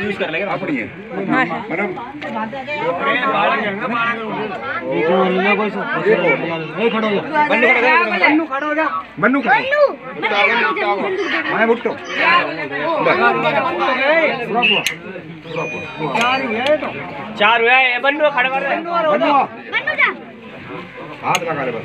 Use कर लेंगे अपनी है। मैडम। मन्नू खड़ा मैं बुट्टो चार हुआ है बन्नू खड़ा कर दे मन्नू हाथ लगा ले बस।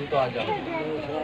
ऐसे